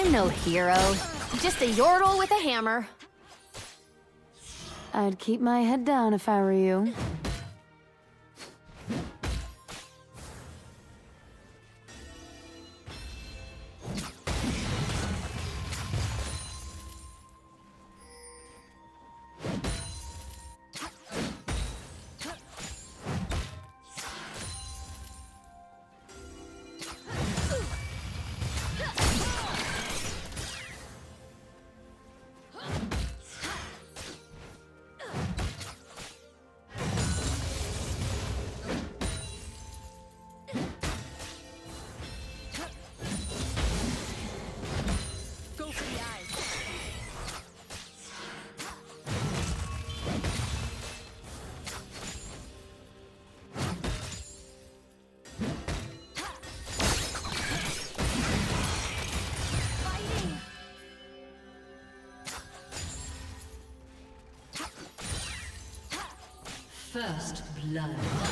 I'm no hero. Just a yordle with a hammer. I'd keep my head down if I were you. First blood.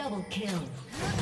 Double kill.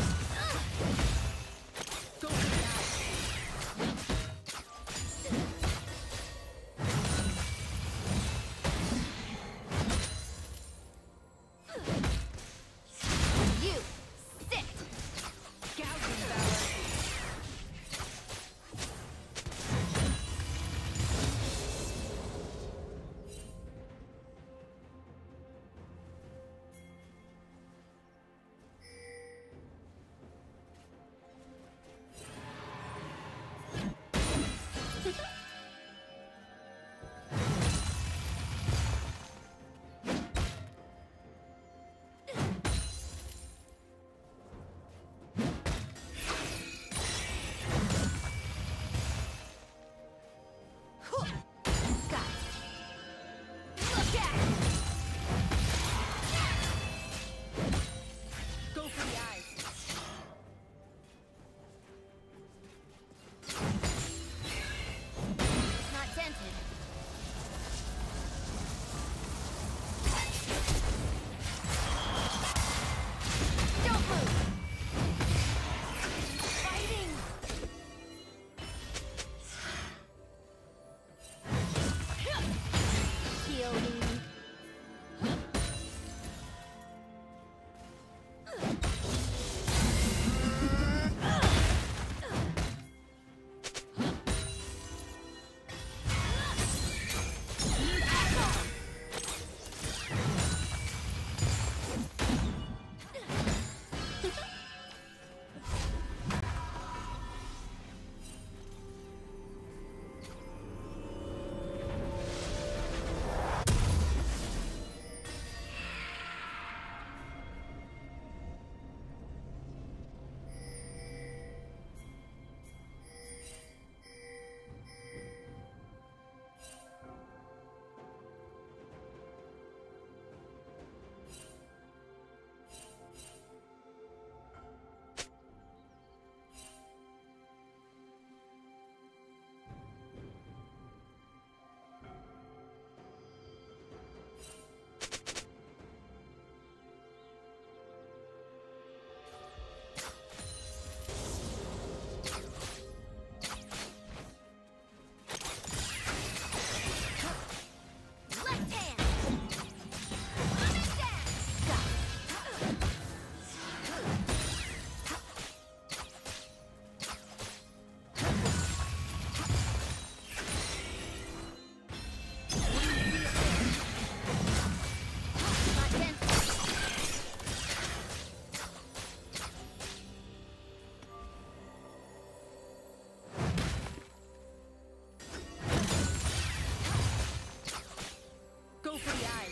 For the eyes.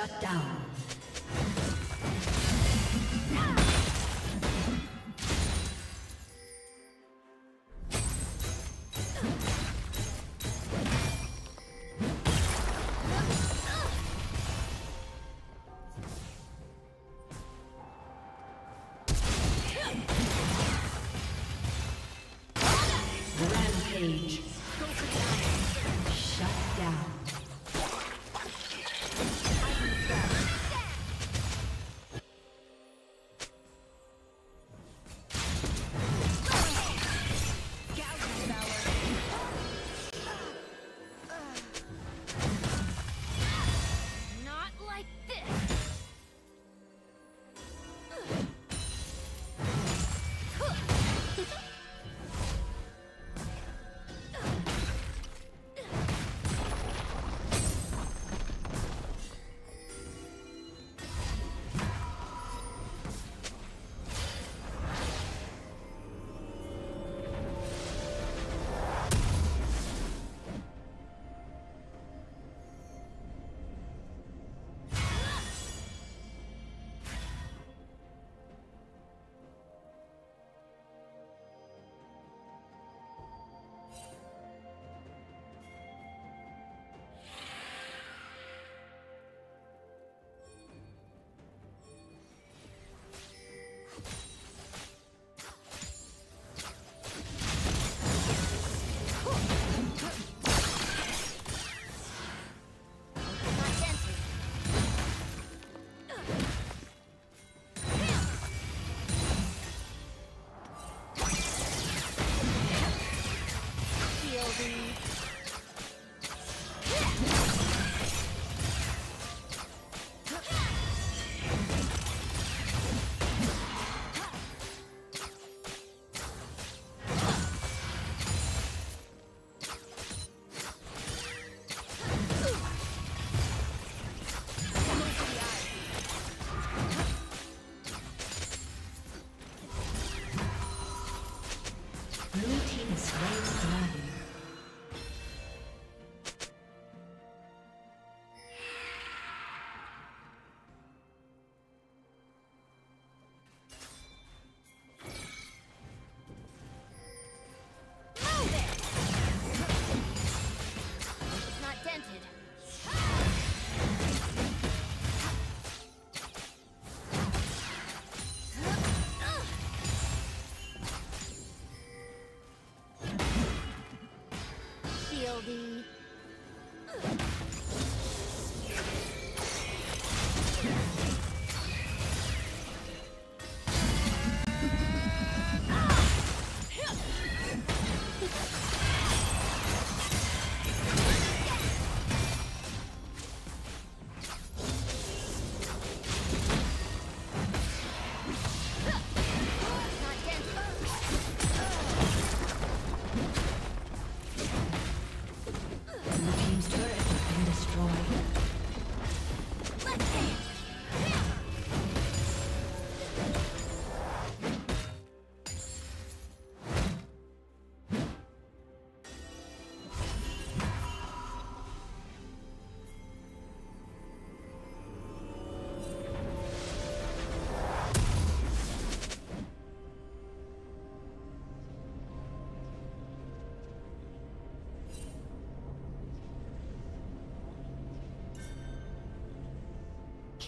Shut down.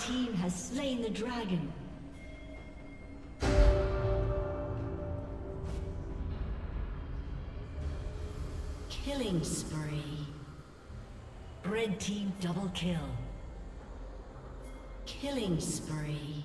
Team has slain the dragon. Killing spree. Red team double kill. Killing spree.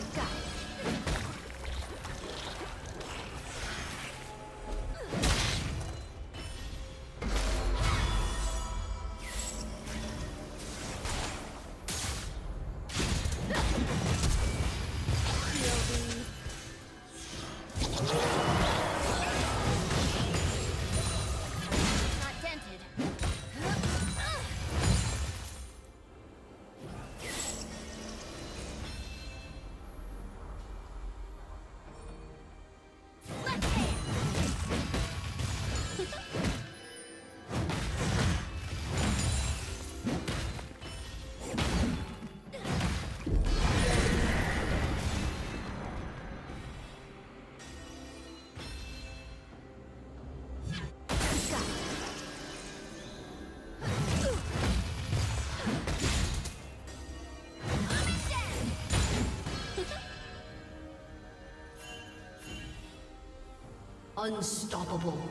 Unstoppable.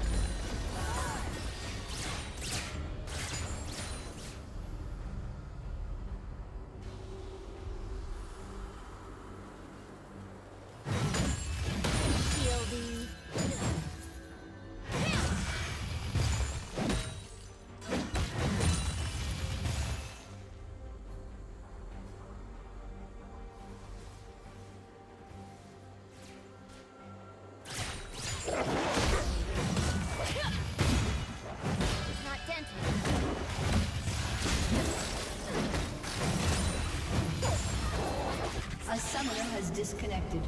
Disconnected.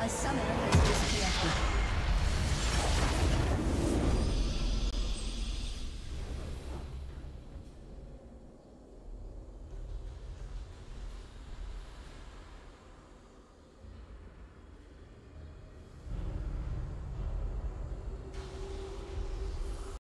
A summoner has.